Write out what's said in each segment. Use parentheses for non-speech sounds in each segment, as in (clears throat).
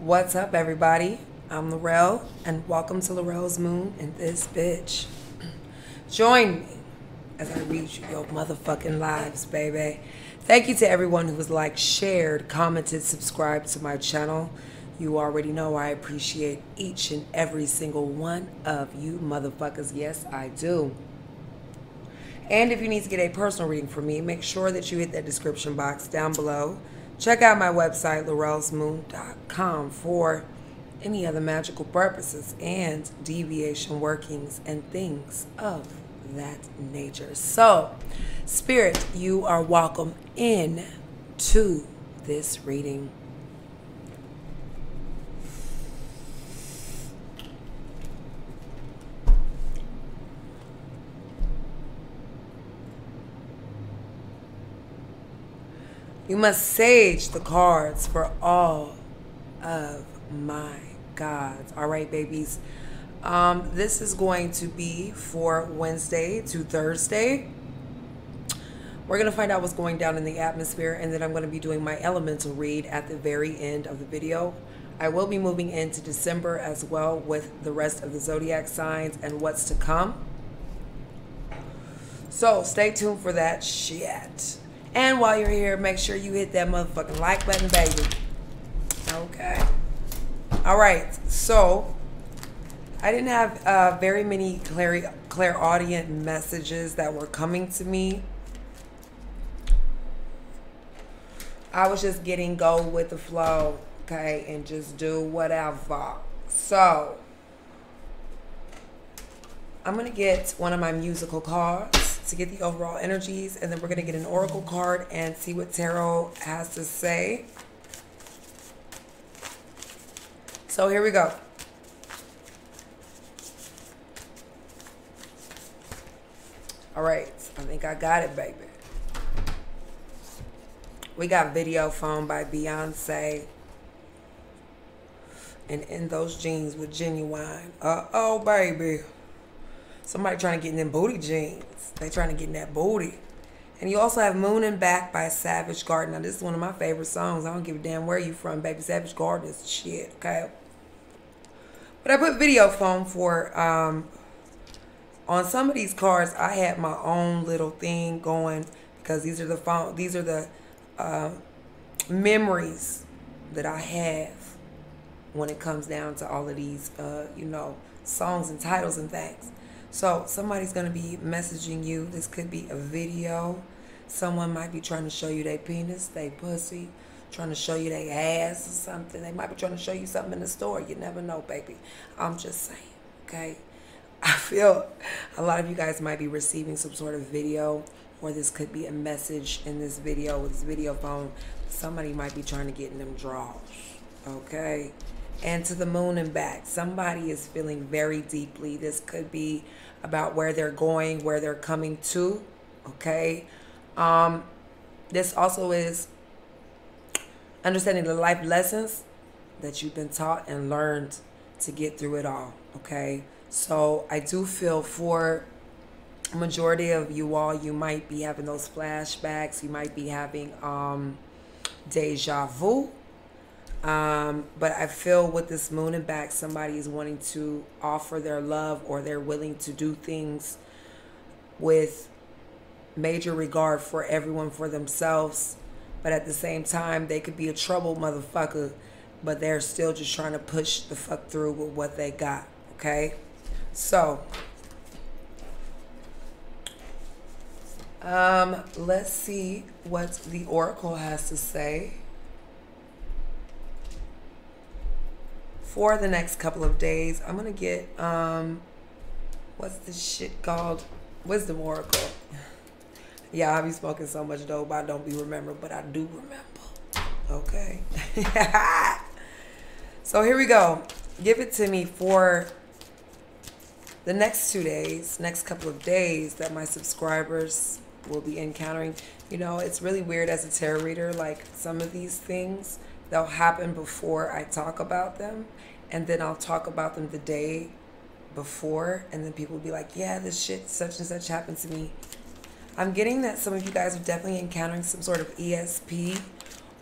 What's up, everybody? I'm Laurelle, and welcome to Laurelle's Moon and this bitch. (clears throat) Join me as I read you your motherfucking lives, baby. Thank you to everyone who has liked, shared, commented, subscribed to my channel. You already know I appreciate each and every single one of you motherfuckers. Yes, I do. And if you need to get a personal reading from me, make sure that you hit that description box down below. Check out my website, laurelsmoon.com, for any other magical purposes and deviation workings and things of that nature. So, Spirit, you are welcome in to this reading. You must sage the cards for all of my gods. All right, babies. Um, this is going to be for Wednesday to Thursday. We're going to find out what's going down in the atmosphere, and then I'm going to be doing my elemental read at the very end of the video. I will be moving into December as well with the rest of the zodiac signs and what's to come. So stay tuned for that shit. And while you're here, make sure you hit that motherfucking like button, baby. Okay. All right. So I didn't have uh, very many clair clairaudient messages that were coming to me. I was just getting go with the flow, okay, and just do whatever. So I'm gonna get one of my musical cards to get the overall energies, and then we're gonna get an oracle card and see what tarot has to say. So here we go. All right, I think I got it, baby. We got video phone by Beyonce. And in those jeans with genuine. Uh-oh, baby. Somebody trying to get in them booty jeans. They trying to get in that booty. And you also have Moon and Back by Savage Garden. Now, this is one of my favorite songs. I don't give a damn where you from, baby. Savage Garden is shit, okay? But I put video phone for, um, on some of these cards, I had my own little thing going because these are the phone, these are the uh, memories that I have when it comes down to all of these, uh, you know, songs and titles and things. So somebody's going to be messaging you. This could be a video. Someone might be trying to show you their penis, their pussy, trying to show you their ass or something. They might be trying to show you something in the store. You never know, baby. I'm just saying, okay? (laughs) I feel a lot of you guys might be receiving some sort of video or this could be a message in this video with this video phone. Somebody might be trying to get in them draws, okay? And to the moon and back. Somebody is feeling very deeply. This could be about where they're going, where they're coming to, okay? Um, this also is understanding the life lessons that you've been taught and learned to get through it all, okay? So I do feel for majority of you all, you might be having those flashbacks. You might be having um, deja vu. Um, but I feel with this moon and back, somebody is wanting to offer their love or they're willing to do things with major regard for everyone for themselves. But at the same time, they could be a trouble motherfucker, but they're still just trying to push the fuck through with what they got. Okay? So, um, let's see what the oracle has to say for the next couple of days. I'm gonna get um, what's this shit called? Wisdom oracle. Yeah, I be smoking so much dope, I don't be remember, but I do remember. Okay. (laughs) so here we go. Give it to me for the next two days, next couple of days that my subscribers will be encountering. You know, it's really weird as a tarot reader, like some of these things, they'll happen before I talk about them. And then I'll talk about them the day before. And then people will be like, yeah, this shit, such and such happened to me. I'm getting that some of you guys are definitely encountering some sort of ESP,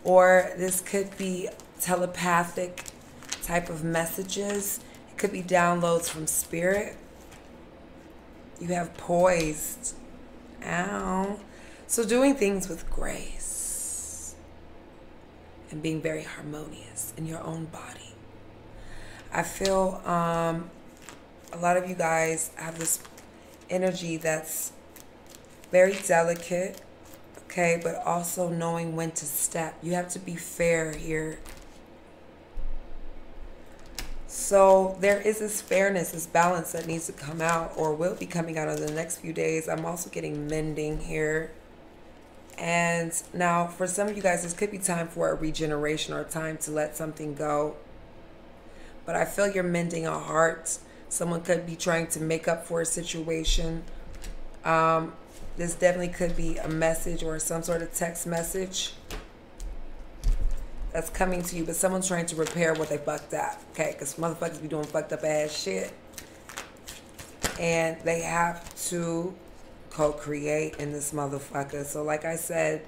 or this could be telepathic type of messages. It could be downloads from spirit. You have poised. Ow. So doing things with grace and being very harmonious in your own body. I feel um, a lot of you guys have this energy that's very delicate, okay, but also knowing when to step. You have to be fair here. So there is this fairness, this balance that needs to come out or will be coming out in the next few days. I'm also getting mending here. And now for some of you guys, this could be time for a regeneration or time to let something go. But I feel you're mending a heart. Someone could be trying to make up for a situation. Um, this definitely could be a message or some sort of text message that's coming to you, but someone's trying to repair what they fucked up. Okay, because motherfuckers be doing fucked up ass shit. And they have to co-create in this motherfucker. So like I said,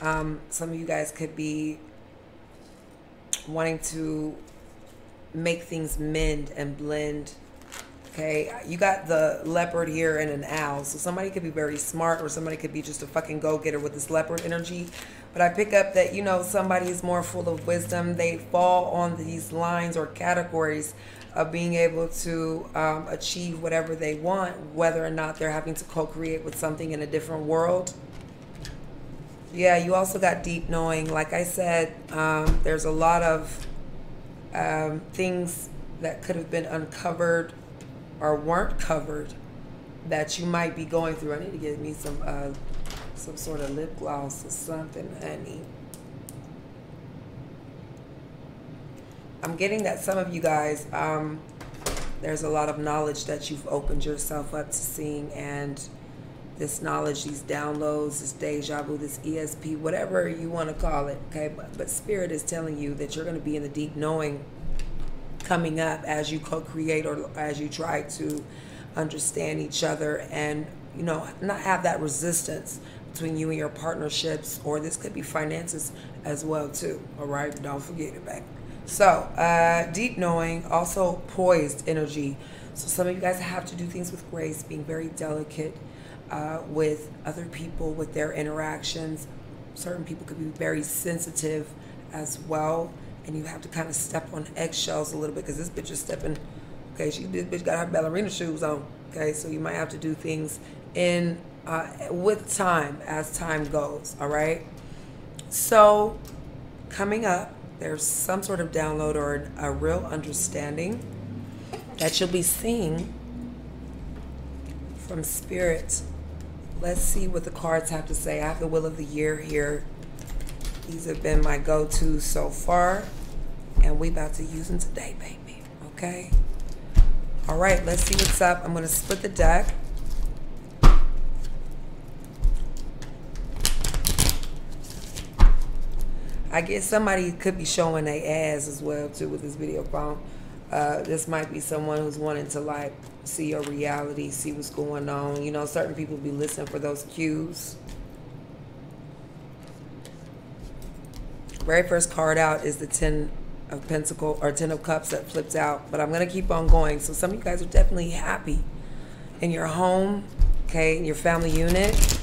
um, some of you guys could be wanting to make things mend and blend Okay, you got the leopard here and an owl. So somebody could be very smart or somebody could be just a fucking go-getter with this leopard energy. But I pick up that, you know, somebody is more full of wisdom. They fall on these lines or categories of being able to um, achieve whatever they want, whether or not they're having to co-create with something in a different world. Yeah, you also got deep knowing. Like I said, um, there's a lot of um, things that could have been uncovered or weren't covered that you might be going through. I need to get me some uh, some sort of lip gloss or something, honey. I'm getting that some of you guys, um, there's a lot of knowledge that you've opened yourself up to seeing, and this knowledge, these downloads, this deja vu, this ESP, whatever you want to call it, okay? But, but Spirit is telling you that you're going to be in the deep knowing coming up as you co-create or as you try to understand each other and you know not have that resistance between you and your partnerships or this could be finances as well too all right? Don't forget it back so uh, deep knowing also poised energy. So some of you guys have to do things with grace being very delicate uh, with other people with their interactions. Certain people could be very sensitive as well and you have to kind of step on eggshells a little bit because this bitch is stepping. Okay, she this bitch got her ballerina shoes on. Okay, so you might have to do things in uh, with time as time goes. All right. So coming up, there's some sort of download or a real understanding that you'll be seeing from spirit. Let's see what the cards have to say. I have the wheel of the year here. These have been my go-tos so far. And we about to use them today, baby. Okay? All right, let's see what's up. I'm going to split the deck. I guess somebody could be showing their ass as well, too, with this video phone. Uh, this might be someone who's wanting to, like, see your reality, see what's going on. You know, certain people be listening for those cues. Very first card out is the Ten of Pentacle or Ten of Cups that flipped out. But I'm going to keep on going. So some of you guys are definitely happy in your home, okay, in your family unit.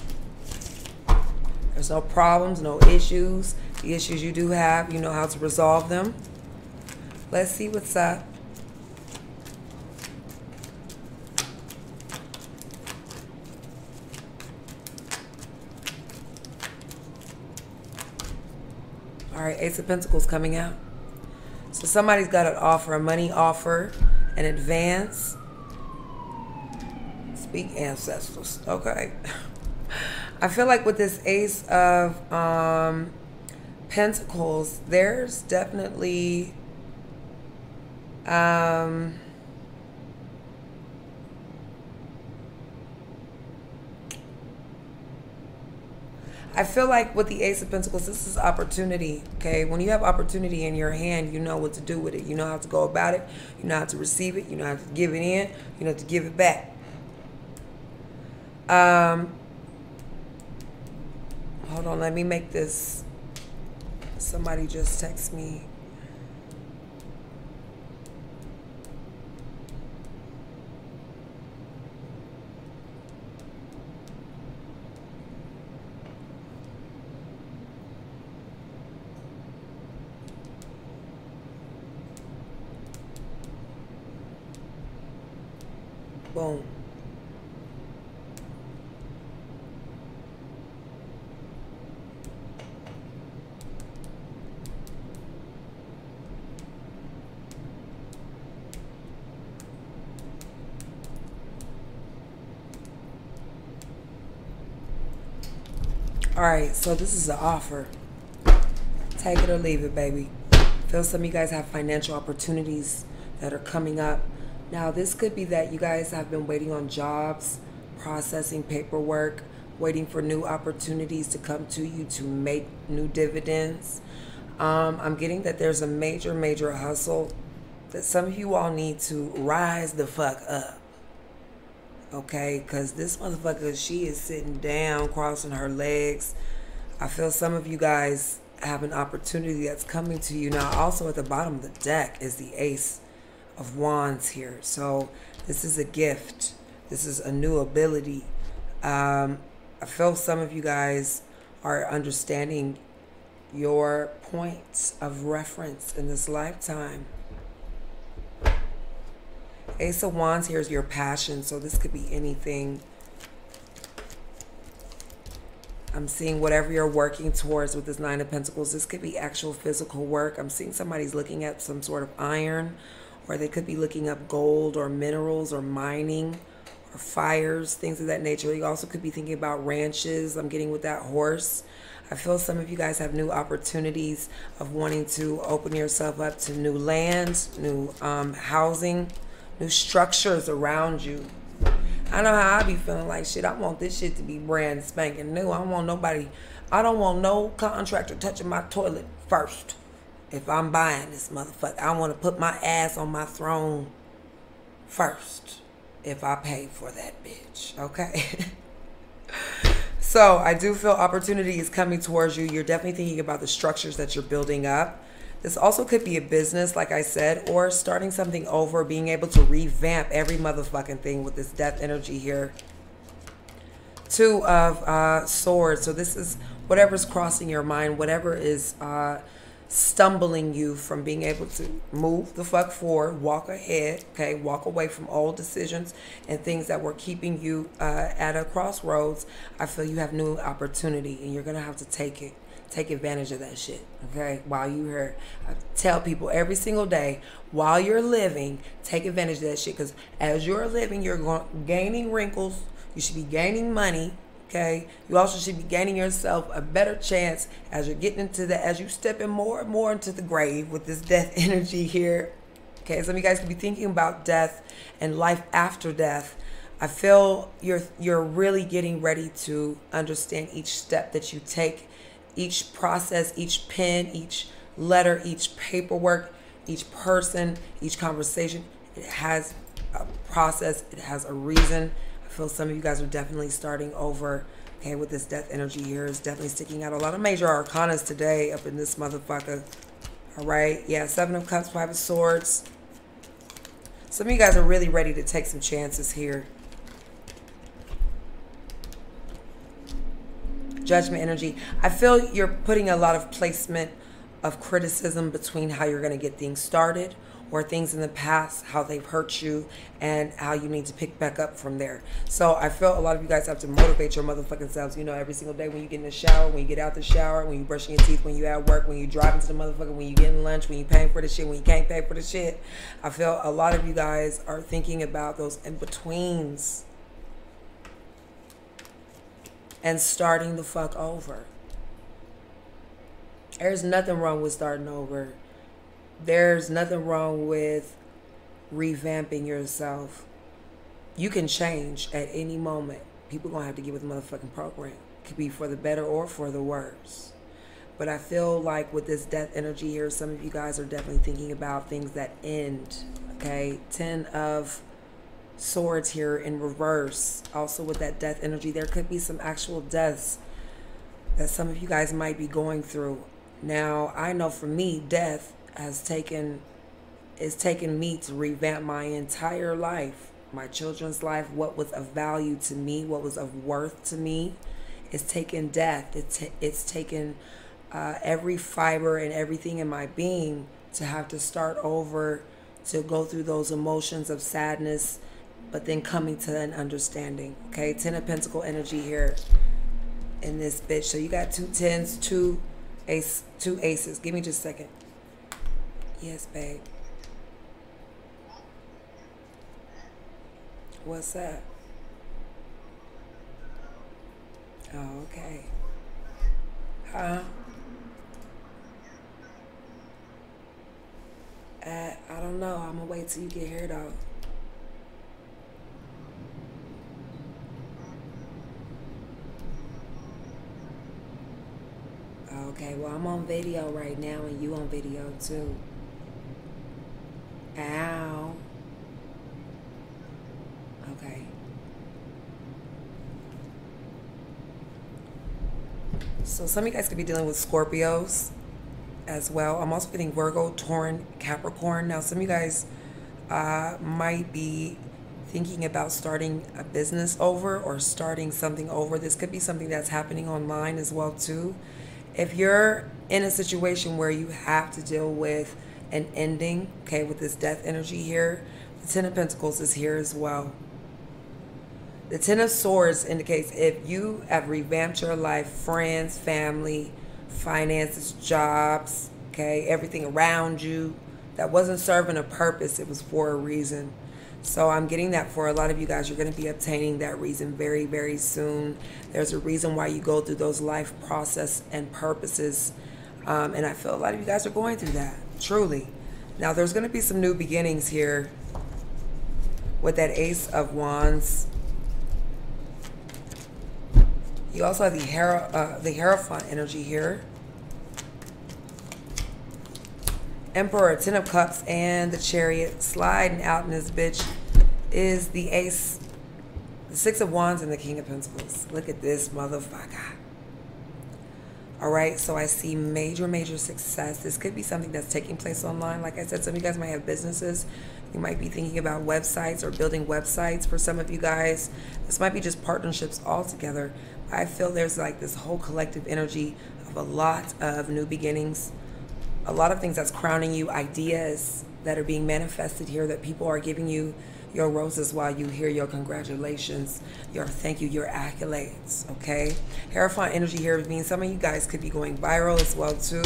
There's no problems, no issues. The issues you do have, you know how to resolve them. Let's see what's up. Ace of Pentacles coming out. So somebody's got an offer, a money offer, an advance. Speak ancestors. Okay. (laughs) I feel like with this Ace of um, Pentacles, there's definitely um, I feel like with the Ace of Pentacles, this is opportunity. Okay, when you have opportunity in your hand, you know what to do with it. You know how to go about it. You know how to receive it. You know how to give it in. You know how to give it back. Um, hold on, let me make this. Somebody just text me. All right, so this is an offer. Take it or leave it, baby. Feel some of you guys have financial opportunities that are coming up. Now, this could be that you guys have been waiting on jobs, processing paperwork, waiting for new opportunities to come to you to make new dividends. Um, I'm getting that there's a major, major hustle that some of you all need to rise the fuck up. Okay, because this motherfucker, she is sitting down, crossing her legs. I feel some of you guys have an opportunity that's coming to you now. Also, at the bottom of the deck is the Ace of Wands here. So, this is a gift, this is a new ability. Um, I feel some of you guys are understanding your points of reference in this lifetime. Ace of Wands here is your passion, so this could be anything. I'm seeing whatever you're working towards with this Nine of Pentacles. This could be actual physical work. I'm seeing somebody's looking at some sort of iron, or they could be looking up gold or minerals or mining or fires, things of that nature. You also could be thinking about ranches. I'm getting with that horse. I feel some of you guys have new opportunities of wanting to open yourself up to new lands, new um, housing, new structures around you. I know how I be feeling like shit. I want this shit to be brand spanking new. I want nobody, I don't want no contractor touching my toilet first. If I'm buying this motherfucker, I want to put my ass on my throne first if I pay for that bitch. Okay. (laughs) so I do feel opportunity is coming towards you. You're definitely thinking about the structures that you're building up. This also could be a business, like I said, or starting something over, being able to revamp every motherfucking thing with this death energy here. Two of uh, swords. So this is whatever's crossing your mind, whatever is uh, stumbling you from being able to move the fuck forward, walk ahead, okay, walk away from old decisions and things that were keeping you uh, at a crossroads. I feel you have new opportunity and you're gonna have to take it. Take advantage of that shit, okay? While you here, I tell people every single day, while you're living, take advantage of that shit. Because as you're living, you're going, gaining wrinkles. You should be gaining money, okay you also should be gaining yourself a better chance as you're getting into the as you step in more and more into the grave with this death (laughs) energy here okay some of you guys could be thinking about death and life after death i feel you're you're really getting ready to understand each step that you take each process each pen each letter each paperwork each person each conversation it has a process it has a reason I feel some of you guys are definitely starting over. Okay, with this death energy here is definitely sticking out. A lot of major arcanas today up in this motherfucker. All right, yeah, Seven of Cups, Five of Swords. Some of you guys are really ready to take some chances here. Judgment energy. I feel you're putting a lot of placement of criticism between how you're going to get things started or things in the past, how they've hurt you, and how you need to pick back up from there. So I feel a lot of you guys have to motivate your motherfucking selves, you know, every single day when you get in the shower, when you get out the shower, when you're brushing your teeth, when you at work, when you driving to the motherfucker, when you getting lunch, when you paying for the shit, when you can't pay for the shit. I feel a lot of you guys are thinking about those in-betweens and starting the fuck over. There's nothing wrong with starting over there's nothing wrong with revamping yourself. You can change at any moment. People gonna have to get with the motherfucking program. Could be for the better or for the worse. But I feel like with this death energy here, some of you guys are definitely thinking about things that end. Okay, ten of swords here in reverse. Also with that death energy, there could be some actual deaths that some of you guys might be going through. Now, I know for me, death has taken it's taken me to revamp my entire life, my children's life, what was of value to me, what was of worth to me. It's taken death. It's it's taken uh, every fiber and everything in my being to have to start over, to go through those emotions of sadness, but then coming to an understanding. Okay, Ten of Pentacle energy here in this bitch. So you got two tens, two ace, two aces. Give me just a second. Yes, babe. What's up? Oh, okay. Huh? Uh, I don't know. I'm gonna wait till you get here though. Okay, well I'm on video right now and you on video too. Ow. Okay. So some of you guys could be dealing with Scorpios as well. I'm also getting Virgo, Taurean, Capricorn. Now some of you guys uh, might be thinking about starting a business over or starting something over. This could be something that's happening online as well too. If you're in a situation where you have to deal with an ending, okay, with this death energy here, the Ten of Pentacles is here as well. The Ten of Swords indicates if you have revamped your life, friends, family, finances, jobs, okay, everything around you that wasn't serving a purpose, it was for a reason. So I'm getting that for a lot of you guys. You're going to be obtaining that reason very, very soon. There's a reason why you go through those life process and purposes. Um, and I feel a lot of you guys are going through that, truly. Now, there's going to be some new beginnings here with that Ace of Wands you also have the, Hier uh, the Hierophant energy here. Emperor, Ten of Cups, and the Chariot. Sliding out in this bitch is the Ace, the Six of Wands, and the King of Pentacles. Look at this motherfucker. All right, so I see major, major success. This could be something that's taking place online. Like I said, some of you guys might have businesses. You might be thinking about websites or building websites for some of you guys. This might be just partnerships altogether. I feel there's like this whole collective energy of a lot of new beginnings, a lot of things that's crowning you, ideas that are being manifested here that people are giving you your roses while you hear your congratulations, your thank you, your accolades, okay? Hierophant energy here means some of you guys could be going viral as well too,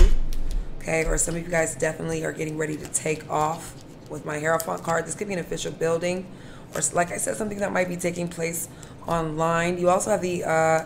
okay? Or some of you guys definitely are getting ready to take off with my Hierophant card. This could be an official building or like I said, something that might be taking place online. You also have the uh,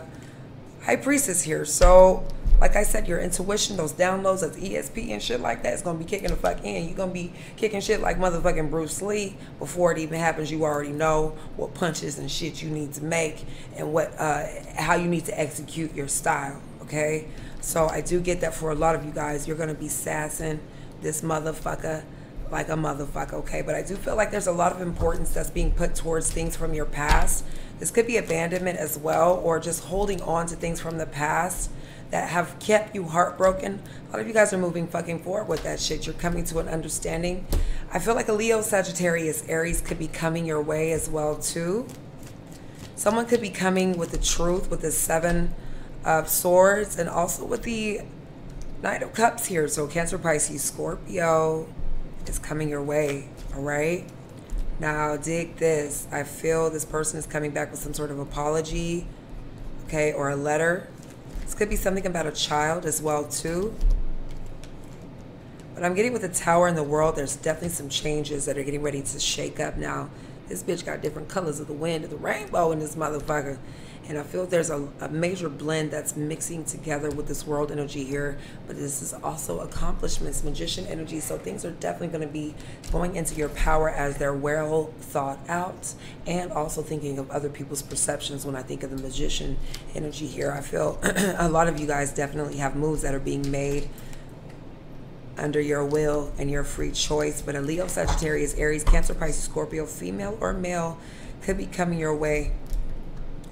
High Priestess here. So, like I said, your intuition, those downloads of ESP and shit like that is gonna be kicking the fuck in. You're gonna be kicking shit like motherfucking Bruce Lee before it even happens. You already know what punches and shit you need to make and what uh, how you need to execute your style. Okay, so I do get that for a lot of you guys. You're gonna be sassing this motherfucker like a motherfucker, okay? But I do feel like there's a lot of importance that's being put towards things from your past. This could be abandonment as well, or just holding on to things from the past that have kept you heartbroken. A lot of you guys are moving fucking forward with that shit. You're coming to an understanding. I feel like a Leo, Sagittarius, Aries could be coming your way as well too. Someone could be coming with the truth with the seven of swords and also with the Knight of Cups here. So Cancer, Pisces, Scorpio, is coming your way, all right? Now, dig this. I feel this person is coming back with some sort of apology, okay, or a letter. This could be something about a child as well, too. But I'm getting with the tower in the world, there's definitely some changes that are getting ready to shake up now. This bitch got different colors of the wind of the rainbow in this motherfucker. And I feel there's a, a, major blend that's mixing together with this world energy here. But this is also accomplishments, magician energy. So things are definitely going to be going into your power as they're well thought out. And also thinking of other people's perceptions when I think of the magician energy here. I feel (clears throat) a lot of you guys definitely have moves that are being made under your will and your free choice. But a Leo, Sagittarius, Aries, Cancer, Pisces, Scorpio, female or male could be coming your way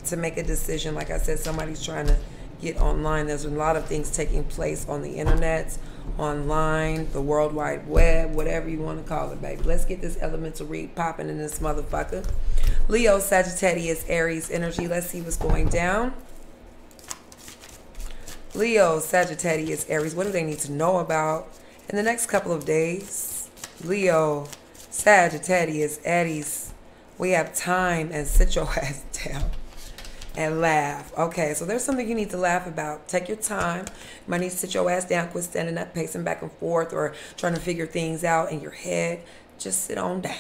to make a decision. Like I said, somebody's trying to get online. There's a lot of things taking place on the internet, online, the World Wide Web, whatever you want to call it, baby. Let's get this elemental read popping in this motherfucker. Leo, Sagittarius, Aries energy. Let's see what's going down. Leo, Sagittarius, Aries. What do they need to know about in the next couple of days? Leo, Sagittarius, Aries. We have time and sit your (laughs) ass down and laugh. Okay, so there's something you need to laugh about. Take your time. You might need to sit your ass down, quit standing up, pacing back and forth, or trying to figure things out in your head. Just sit on down.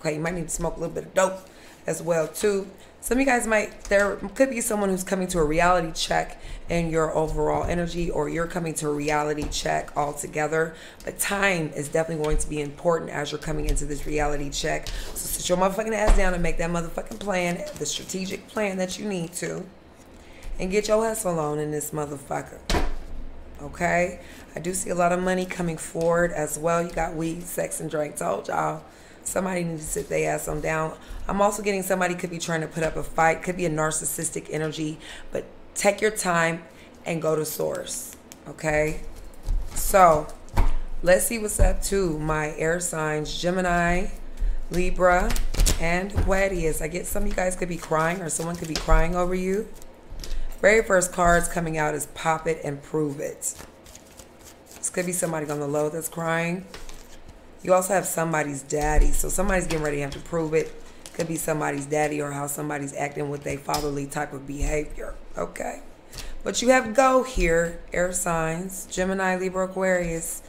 Okay, you might need to smoke a little bit of dope as well too. Some of you guys might, there could be someone who's coming to a reality check in your overall energy, or you're coming to a reality check altogether. But time is definitely going to be important as you're coming into this reality check. So sit your motherfucking ass down and make that motherfucking plan, the strategic plan that you need to, and get your hustle on in this motherfucker. Okay? I do see a lot of money coming forward as well. You got weed, sex, and drink. Told y'all. Somebody needs to sit their ass on down. I'm also getting somebody could be trying to put up a fight, could be a narcissistic energy, but take your time and go to source. Okay? So let's see what's up to my air signs Gemini, Libra, and Aquarius. I get some of you guys could be crying or someone could be crying over you. Very first cards coming out is pop it and prove it. This could be somebody on the low that's crying. You also have somebody's daddy. So somebody's getting ready to have to prove it. Could be somebody's daddy or how somebody's acting with a fatherly type of behavior. Okay. But you have go here, air signs, Gemini, Libra, Aquarius.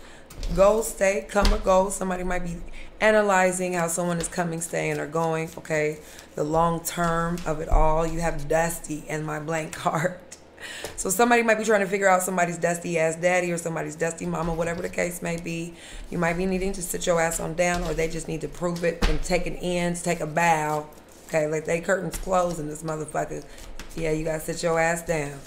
Go, stay, come or go. Somebody might be analyzing how someone is coming, staying, or going. Okay. The long term of it all. You have Dusty and my blank (laughs) card. So somebody might be trying to figure out somebody's dusty ass daddy or somebody's dusty mama, whatever the case may be. You might be needing to sit your ass on down or they just need to prove it and take an ends, take a bow. Okay, like they curtains closed closing this motherfucker. Yeah, you gotta sit your ass down.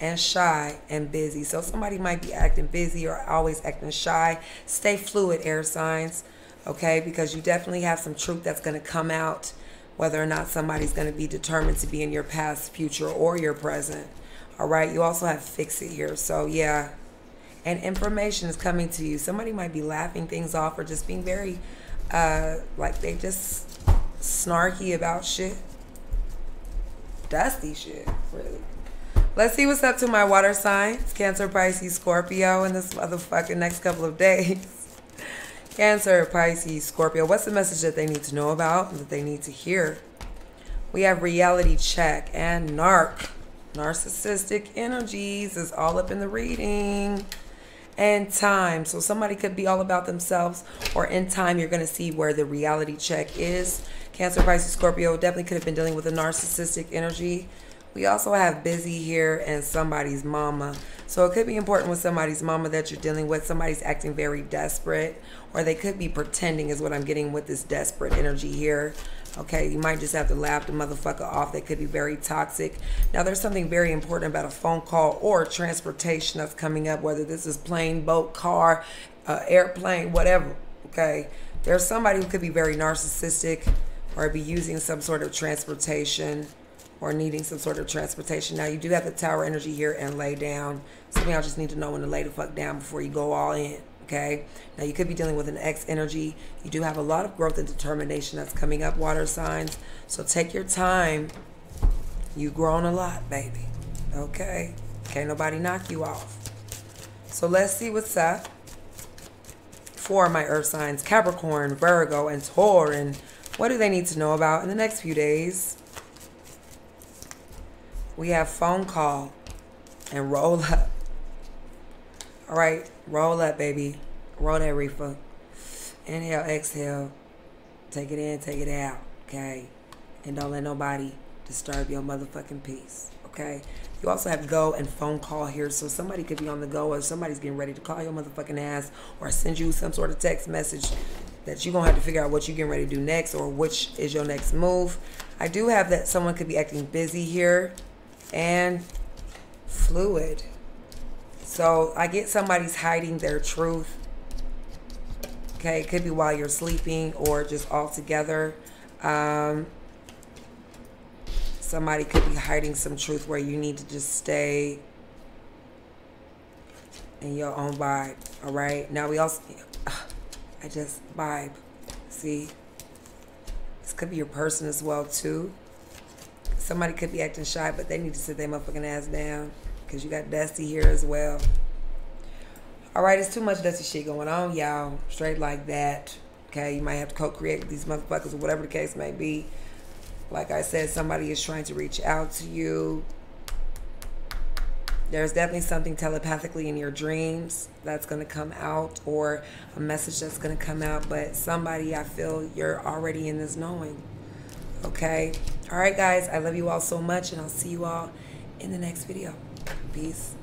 And shy and busy. So somebody might be acting busy or always acting shy. Stay fluid, air signs. Okay, because you definitely have some truth that's gonna come out whether or not somebody's going to be determined to be in your past, future, or your present. All right. You also have fix it here. So, yeah. And information is coming to you. Somebody might be laughing things off or just being very, uh, like they just snarky about shit. Dusty shit, really. Let's see what's up to my water signs Cancer, Pisces, Scorpio in this motherfucking next couple of days. (laughs) Cancer, Pisces, Scorpio. What's the message that they need to know about that they need to hear? We have reality check and narc. Narcissistic energies is all up in the reading. And time. So somebody could be all about themselves, or in time, you're going to see where the reality check is. Cancer, Pisces, Scorpio definitely could have been dealing with a narcissistic energy. We also have busy here and somebody's mama. So it could be important with somebody's mama that you're dealing with. Somebody's acting very desperate, or they could be pretending, is what I'm getting with this desperate energy here. Okay, you might just have to laugh the motherfucker off. That could be very toxic. Now, there's something very important about a phone call or transportation that's coming up, whether this is plane, boat, car, uh, airplane, whatever. Okay, there's somebody who could be very narcissistic or be using some sort of transportation or needing some sort of transportation. Now, you do have the tower energy here and lay down. Some y'all just need to know when to lay the fuck down before you go all in okay? Now you could be dealing with an x energy. You do have a lot of growth and determination that's coming up water signs. So take your time. You've grown a lot baby okay? Can't nobody knock you off. So let's see what's up. For my earth signs capricorn virgo and taurus. What do they need to know about in the next few days? We have phone call and roll up all right, roll up, baby. Roll that reefer. Inhale, exhale. Take it in, take it out. Okay? And don't let nobody disturb your motherfucking peace. Okay? You also have to go and phone call here. So somebody could be on the go or somebody's getting ready to call your motherfucking ass or send you some sort of text message that you're to have to figure out what you're getting ready to do next or which is your next move. I do have that someone could be acting busy here and fluid. So I get somebody's hiding their truth. Okay, it could be while you're sleeping or just all together. Um, somebody could be hiding some truth where you need to just stay in your own vibe. All right. Now we also, (sighs) I just vibe. See, this could be your person as well too. Somebody could be acting shy, but they need to sit their motherfucking ass down because you got Dusty here as well. All right, it's too much Dusty shit going on, y'all. Straight like that. Okay, you might have to co-create with these motherfuckers or whatever the case may be. Like I said, somebody is trying to reach out to you. There's definitely something telepathically in your dreams that's going to come out or a message that's going to come out. But somebody, I feel you're already in this knowing. Okay? All right, guys. I love you all so much, and I'll see you all in the next video. Peace.